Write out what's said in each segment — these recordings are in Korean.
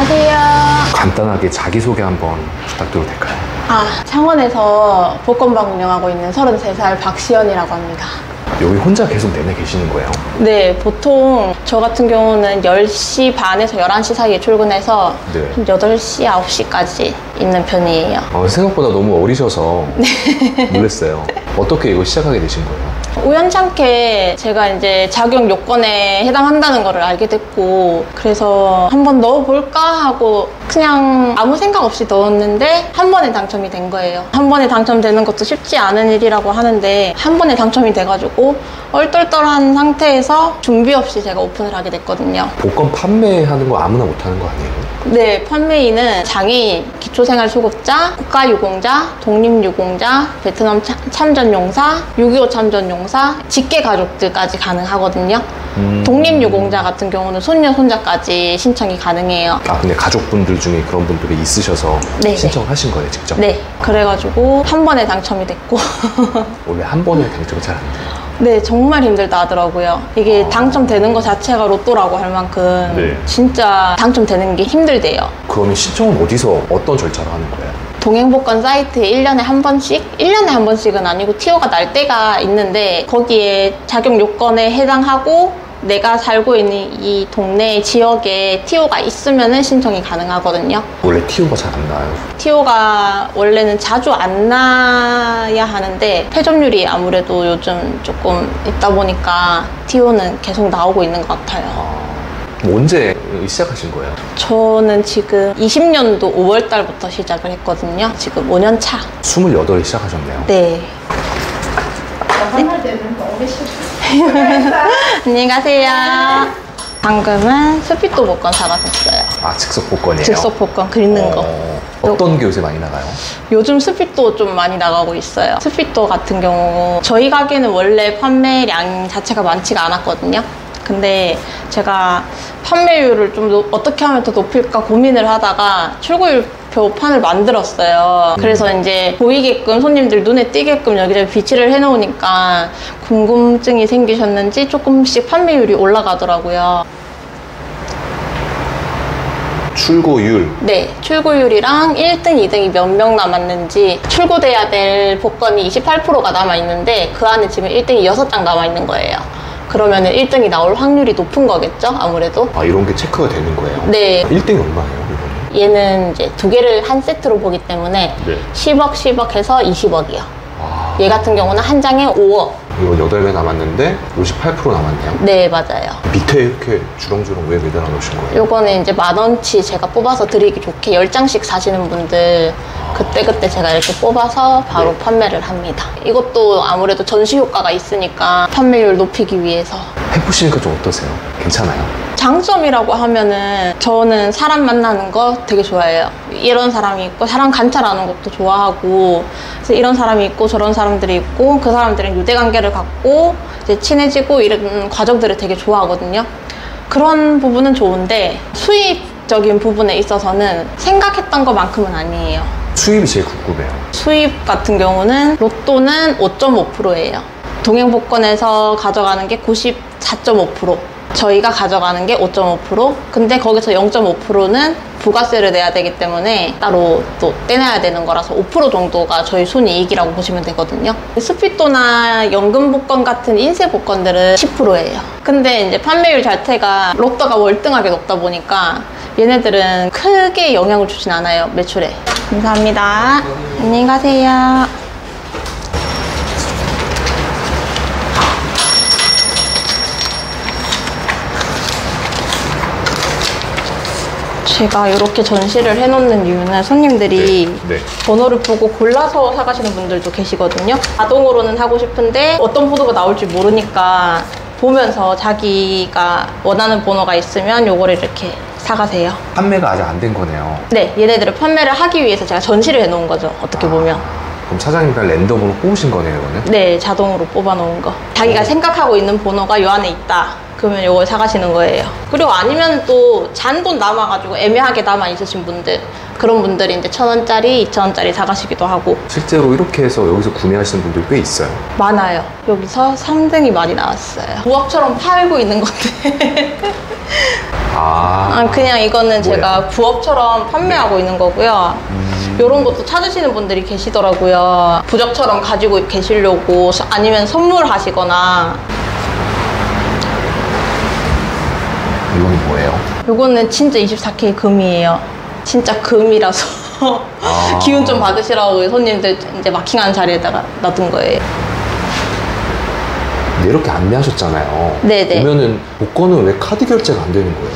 안녕하세요. 간단하게 자기소개 한번 부탁드려도 될까요? 아, 창원에서 복권방 운영하고 있는 33살 박시연이라고 합니다. 여기 혼자 계속 내내 계시는 거예요? 네, 보통 저 같은 경우는 10시 반에서 11시 사이에 출근해서 네. 한 8시, 9시까지 있는 편이에요. 어, 생각보다 너무 어리셔서 네. 놀랐어요. 어떻게 이거 시작하게 되신 거예요? 우연찮게 제가 이제 자격 요건에 해당한다는 거를 알게 됐고 그래서 한번 넣어볼까 하고 그냥 아무 생각 없이 넣었는데 한 번에 당첨이 된 거예요. 한 번에 당첨되는 것도 쉽지 않은 일이라고 하는데 한 번에 당첨이 돼가지고 얼떨떨한 상태에서 준비 없이 제가 오픈을 하게 됐거든요. 복권 판매하는 거 아무나 못하는 거 아니에요? 네, 판매인은 장애인, 기초생활수급자, 국가유공자, 독립유공자, 베트남 참- 참전용사, 6.25 참전용사, 직계가족들까지 가능하거든요. 음. 독립유공자 같은 경우는 손녀, 손자까지 신청이 가능해요. 아 근데 가족분들 중에 그런 분들이 있으셔서 네, 네. 신청을 하신 거예요 직접? 네, 그래가지고 한 번에 당첨이 됐고. 원래 한 번에 당첨이 잘 안 돼요. 네, 정말 힘들다 하더라고요. 이게 아. 당첨되는 것 자체가 로또라고 할 만큼 네. 진짜 당첨되는 게 힘들대요. 그러면 신청은 어디서 어떤 절차로 하는 거예요? 동행복권 사이트에 1년에 한 번씩? 1년에 한 번씩은 아니고 티오가 날 때가 있는데 거기에 자격 요건에 해당하고 내가 살고 있는 이 동네 지역에 티오가 있으면 신청이 가능하거든요. 원래 티오가 잘 안 나와요. 티오가 원래는 자주 안 나야 하는데 폐점률이 아무래도 요즘 조금 있다 보니까 티오는 계속 나오고 있는 것 같아요. 아, 그럼 언제 시작하신 거예요? 저는 지금 20년도 5월 달부터 시작을 했거든요. 지금 5년 차. 28에 시작하셨네요. 네. 안녕히 가세요. 방금은 스피또 복권 사가셨어요. 아 즉석 복권이에요? 즉석 복권 긁는 거. 어, 어떤 게 요새 많이 나가요? 요즘 스피또 좀 많이 나가고 있어요. 스피또 같은 경우 저희 가게는 원래 판매량 자체가 많지가 않았거든요. 근데 제가 판매율을 좀 노- 어떻게 하면 더 높일까 고민을 하다가 출고율 표 판을 만들었어요. 그래서 이제 보이게끔 손님들 눈에 띄게끔 여기저기 비치를 해놓으니까 궁금증이 생기셨는지 조금씩 판매율이 올라가더라고요. 출고율 네, 출고율이랑 1등, 2등이 몇 명 남았는지 출고돼야 될 복권이 28%가 남아있는데 그 안에 지금 1등이 6장 남아있는 거예요. 그러면은 1등이 나올 확률이 높은 거겠죠? 아무래도. 아 이런 게 체크가 되는 거예요? 네. 1등이 얼마예요? 얘는 이제 두 개를 한 세트로 보기 때문에 네. 10억, 10억 해서 20억이요. 아 얘 같은 경우는 한 장에 5억. 이거 8개 남았는데 58% 남았네요 네, 맞아요. 밑에 이렇게 주렁주렁 왜 매달아 놓으신 거예요? 요거는 이제 만 원치 제가 뽑아서 드리기 좋게 10장씩 사시는 분들 그때그때 제가 이렇게 뽑아서 바로 네. 판매를 합니다. 이것도 아무래도 전시 효과가 있으니까 판매율 높이기 위해서 해보시니까 좀 어떠세요? 괜찮아요? 장점이라고 하면은 저는 사람 만나는 거 되게 좋아해요. 이런 사람이 있고 사람 관찰하는 것도 좋아하고 그래서 이런 사람이 있고 저런 사람들이 있고 그 사람들은 유대 관계를 갖고 이제 친해지고 이런 과정들을 되게 좋아하거든요. 그런 부분은 좋은데 수입적인 부분에 있어서는 생각했던 것만큼은 아니에요. 수입이 제일 궁금해요 수입 같은 경우는 로또는 5.5%예요. 동행 복권에서 가져가는 게 94.5%. 저희가 가져가는 게 5.5%. 근데 거기서 0.5%는 부가세를 내야 되기 때문에 따로 또 떼내야 되는 거라서 5% 정도가 저희 순이익이라고 보시면 되거든요. 스피또나 연금복권 같은 인쇄복권들은 10%예요. 근데 이제 판매율 자체가 로또가 월등하게 높다 보니까 얘네들은 크게 영향을 주진 않아요, 매출에. 감사합니다. 안녕히 가세요. 제가 이렇게 전시를 해놓는 이유는 손님들이 네, 네. 번호를 보고 골라서 사가시는 분들도 계시거든요. 자동으로는 하고 싶은데 어떤 번호가 나올지 모르니까 보면서 자기가 원하는 번호가 있으면 요거를 이렇게 사가세요. 판매가 아직 안 된 거네요 네, 얘네들을 판매를 하기 위해서 제가 전시를 해놓은 거죠. 어떻게 보면. 그럼 사장님이 랜덤으로 뽑으신 거네요 이거는? 네, 자동으로 뽑아놓은 거. 자기가 생각하고 있는 번호가 요 안에 있다. 그러면 요걸 사가시는 거예요. 그리고 아니면 또 잔돈 남아가지고 애매하게 남아 있으신 분들. 그런 분들이 이제 천 원짜리, 이천 원짜리 사가시기도 하고. 실제로 이렇게 해서 여기서 구매하시는 분들 꽤 있어요 많아요. 여기서 3등이 많이 나왔어요. 부업처럼 팔고 있는 건데. 아, 아, 그냥 이거는 뭐예요? 제가 부업처럼 판매하고 있는 거고요. 음. 이런 것도 찾으시는 분들이 계시더라고요. 부적처럼 가지고 계시려고 서- 아니면 선물하시거나 뭐예요? 요거는 진짜 24K 금이에요. 진짜 금이라서 아. 기운 좀 받으시라고 손님들 이제 마킹한 자리에다가 놔둔 거예요. 근데 이렇게 안내하셨잖아요. 네네. 보면은 복권은 왜 카드 결제가 안 되는 거예요?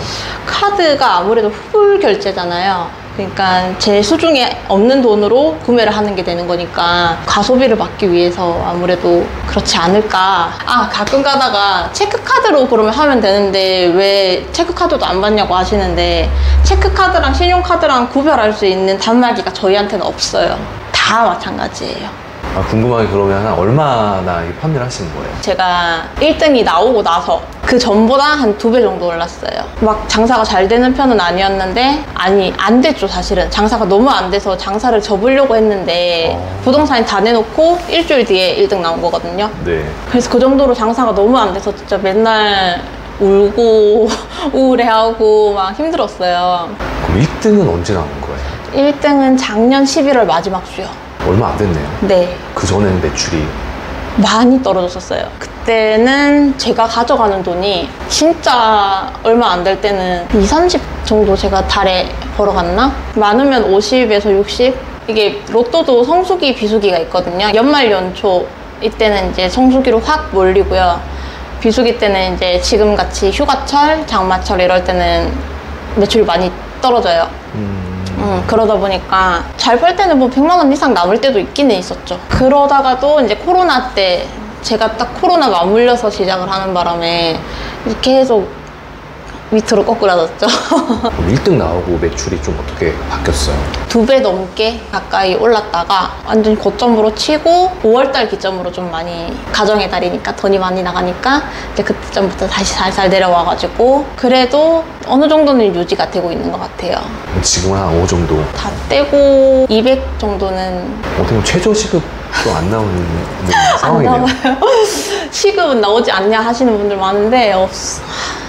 카드가 아무래도 풀 결제잖아요. 그러니까 제 수중에 없는 돈으로 구매를 하는 게 되는 거니까 가소비를 막기 위해서 아무래도 그렇지 않을까. 아, 가끔 가다가 체크카드로 그러면 하면 되는데 왜 체크카드도 안 받냐고 하시는데 체크카드랑 신용카드랑 구별할 수 있는 단말기가 저희한테는 없어요. 다 마찬가지예요. 아, 궁금하게 그러면 한 얼마나 이 판매를 하시는 거예요? 제가 1등이 나오고 나서 그 전보다 한 두 배 정도 올랐어요. 막 장사가 잘 되는 편은 아니었는데 아니 안 됐죠 사실은 장사가 너무 안 돼서 장사를 접으려고 했는데 어. 부동산이 다 내놓고 일주일 뒤에 1등 나온 거거든요. 네. 그래서 그 정도로 장사가 너무 안 돼서 진짜 맨날 울고 우울해하고 막 힘들었어요. 그럼 1등은 언제 나온 거예요? 1등은 작년 11월 마지막 주요. 얼마 안 됐네요. 네. 그 전에는 매출이 많이 떨어졌었어요. 그때는 제가 가져가는 돈이 진짜 얼마 안 될 때는 2, 30 정도 제가 달에 벌어갔나? 많으면 50에서 60? 이게 로또도 성수기, 비수기가 있거든요. 연말, 연초 이때는 이제 성수기로 확 몰리고요. 비수기 때는 이제 지금 같이 휴가철, 장마철 이럴 때는 매출이 많이 떨어져요. 음, 음, 그러다 보니까 잘 팔 때는 뭐 100만 원 이상 남을 때도 있기는 있었죠. 그러다가도 이제 코로나 때 제가 딱 코로나 맞물려서 시작을 하는 바람에 계속 밑으로 거꾸라졌죠. 그럼 1등 나오고 매출이 좀 어떻게 바뀌었어요? 두 배 넘게 가까이 올랐다가 완전 고점으로 치고 5월달 기점으로 좀 많이 가정의 달이니까 돈이 많이 나가니까 이제 그때부터 다시 살살 내려와가지고 그래도 어느 정도는 유지가 되고 있는 것 같아요. 그럼 지금은 한 어느 정도? 다 떼고 200 정도는 어떻게 보면 최저 시급도 안 나오는 안 상황이네요. 시급은 나오지 않냐 하시는 분들 많은데 없.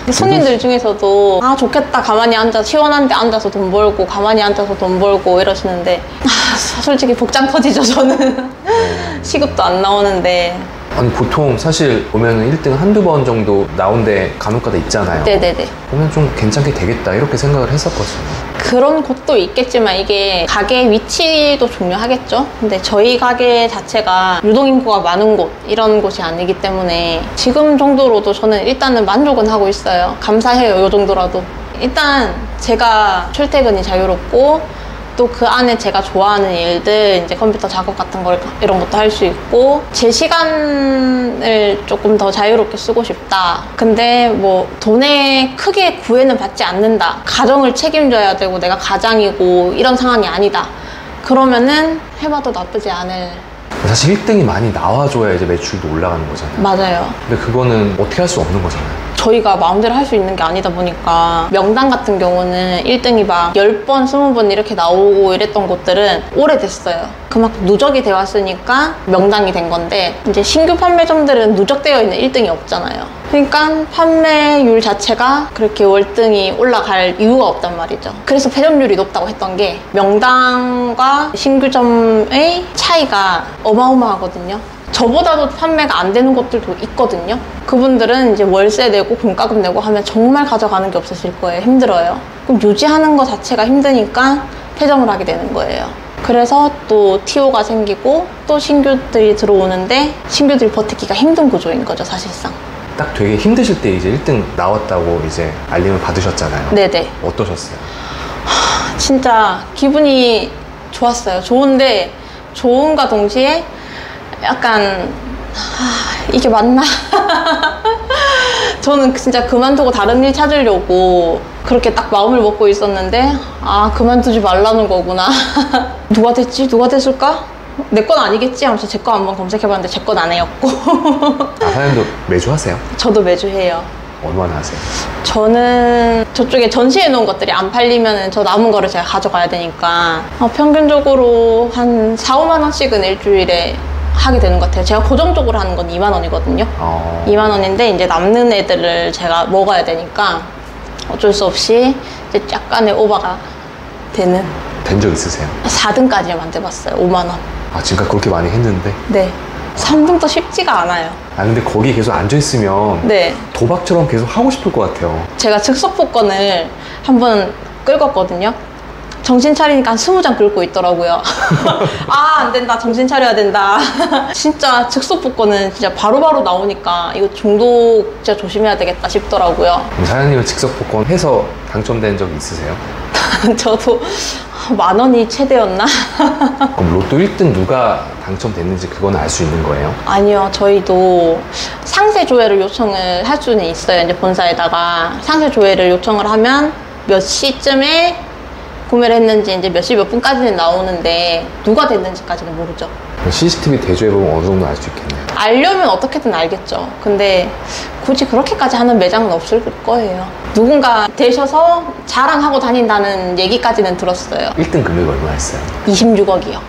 손님들 중에서도 아 좋겠다. 가만히 앉아 시원한 데 앉아서 돈 벌고 가만히 앉아서 돈 벌고. 이러시는데 아, 솔직히 복장 터지죠 저는. 시급도 안 나오는데. 아니 보통 사실 보면은 1등 한두 번 정도 나온 데 간혹가다 있잖아요. 네네네. 보면 좀 괜찮게 되겠다. 이렇게 생각을 했었거든요. 그런 곳도 있겠지만 이게 가게 위치도 중요하겠죠. 근데 저희 가게 자체가 유동 인구가 많은 곳 이런 곳이 아니기 때문에 지금 정도로도 저는 일단은 만족은 하고 있어요. 감사해요. 이 정도라도. 일단 제가 출퇴근이 자유롭고 또 그 안에 제가 좋아하는 일들 이제 컴퓨터 작업 같은 걸 이런 것도 할 수 있고 제 시간을 조금 더 자유롭게 쓰고 싶다. 근데 뭐 돈에 크게 구애는 받지 않는다. 가정을 책임져야 되고 내가 가장이고 이런 상황이 아니다. 그러면은 해봐도 나쁘지 않을. 사실 1등이 많이 나와줘야 이제 매출도 올라가는 거잖아요. 맞아요. 근데 그거는 어떻게 할 수 없는 거잖아요. 저희가 마음대로 할 수 있는 게 아니다 보니까 명당 같은 경우는 1등이 막 10번, 20번 이렇게 나오고 이랬던 곳들은 오래됐어요. 그만큼 누적이 되어 왔으니까 명당이 된 건데 이제 신규 판매점들은 누적되어 있는 1등이 없잖아요. 그러니까 판매율 자체가 그렇게 월등히 올라갈 이유가 없단 말이죠. 그래서 패점률이 높다고 했던 게 명당과 신규점의 차이가 어마어마하거든요. 저보다도 판매가 안 되는 곳들도 있거든요. 그분들은 이제 월세 내고 공과금 내고 하면 정말 가져가는 게 없으실 거예요. 힘들어요. 그럼 유지하는 것 자체가 힘드니까 폐점을 하게 되는 거예요. 그래서 또 TO가 생기고 또 신규들이 들어오는데 신규들이 버티기가 힘든 구조인 거죠, 사실상. 딱 되게 힘드실 때 이제 1등 나왔다고 이제 알림을 받으셨잖아요. 네네. 어떠셨어요? 진짜 기분이 좋았어요. 좋은데 좋은가 동시에 약간 하, 이게 맞나? 저는 진짜 그만두고 다른 일 찾으려고 그렇게 딱 마음을 먹고 있었는데 아 그만두지 말라는 거구나. 누가 됐지? 누가 됐을까? 내 건 아니겠지 하면서 제 거 한번 검색해봤는데 제 건 아니었고 아, 사장님도 매주 하세요? 저도 매주 해요. 얼마나 하세요? 저는 저쪽에 전시해 놓은 것들이 안 팔리면 저 남은 거를 제가 가져가야 되니까 어, 평균적으로 한 4, 5만 원씩은 일주일에 하게 되는 것 같아요. 제가 고정적으로 하는 건 2만 원이거든요. 어... 2만 원인데 이제 남는 애들을 제가 먹어야 되니까 어쩔 수 없이 이제 약간의 오버가 되는 된 적 있으세요? 4등까지만 돼봤어요. 5만 원. 아 지금까지 그렇게 많이 했는데 네. 3등도 쉽지가 않아요. 아 근데 거기 계속 앉아 있으면 네. 도박처럼 계속 하고 싶을 것 같아요. 제가 즉석 복권을 한번 끌었거든요. 정신 차리니까 한 20장 긁고 있더라고요. 아, 안 된다. 정신 차려야 된다. 진짜 즉석 복권은 진짜 바로 바로 나오니까 이거 중독 진짜 조심해야 되겠다 싶더라고요. 사장님은 즉석 복권 해서 당첨된 적 있으세요? 저도 만 원이 최대였나? 그럼 로또 1등 누가 당첨됐는지 그건 알 수 있는 거예요? 아니요, 저희도 상세 조회를 요청을 할 수는 있어요. 이제 본사에다가 상세 조회를 요청을 하면 몇 시쯤에 구매를 했는지 이제 몇 시 몇 분까지는 나오는데 누가 됐는지까지는 모르죠. CCTV 대조해보면 어느 정도 알 수 있겠네요. 알려면 어떻게든 알겠죠. 근데 굳이 그렇게까지 하는 매장은 없을 거예요. 누군가 되셔서 자랑하고 다닌다는 얘기까지는 들었어요. 1등 금액 얼마였어요? 26억이요.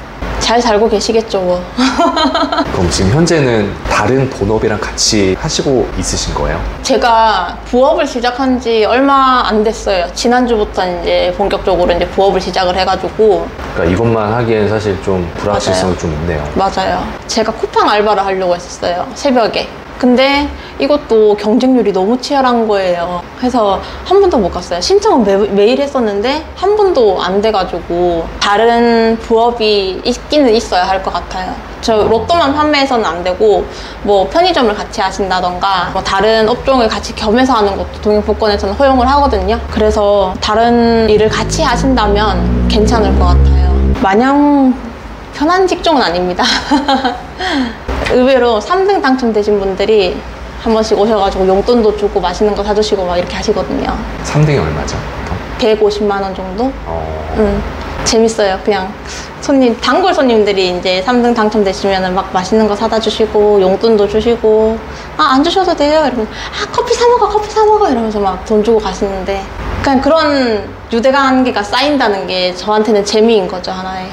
잘 살고 계시겠죠, 뭐. 그럼 지금 현재는 다른 본업이랑 같이 하시고 있으신 거예요? 제가 부업을 시작한 지 얼마 안 됐어요. 지난주부터 이제 본격적으로 이제 부업을 시작을 해가지고. 그러니까 이것만 하기엔 사실 좀 불확실성이 맞아요. 좀 있네요. 맞아요. 제가 쿠팡 알바를 하려고 했었어요. 새벽에. 근데 이것도 경쟁률이 너무 치열한 거예요. 그래서 한 번도 못 갔어요. 신청은 매, 매일 했었는데 한 번도 안 돼가지고 다른 부업이 있기는 있어야 할 것 같아요. 저 로또만 판매해서는 안 되고 뭐 편의점을 같이 하신다던가 뭐 다른 업종을 같이 겸해서 하는 것도 동행복권에서는 허용을 하거든요. 그래서 다른 일을 같이 하신다면 괜찮을 것 같아요. 마냥 편한 직종은 아닙니다. 의외로 3등 당첨되신 분들이 한 번씩 오셔가지고 용돈도 주고 맛있는 거 사주시고 막 이렇게 하시거든요. 3등이 얼마죠? 보통? 150만 원 정도? 어... 음, 재밌어요. 그냥 손님, 단골 손님들이 이제 3등 당첨되시면 막 맛있는 거 사다 주시고 용돈도 주시고 아, 안 주셔도 돼요. 이러면 아, 커피 사 먹어, 커피 사 먹어. 이러면서 막 돈 주고 가시는데 그냥 그런 유대관계가 쌓인다는 게 저한테는 재미인 거죠, 하나의.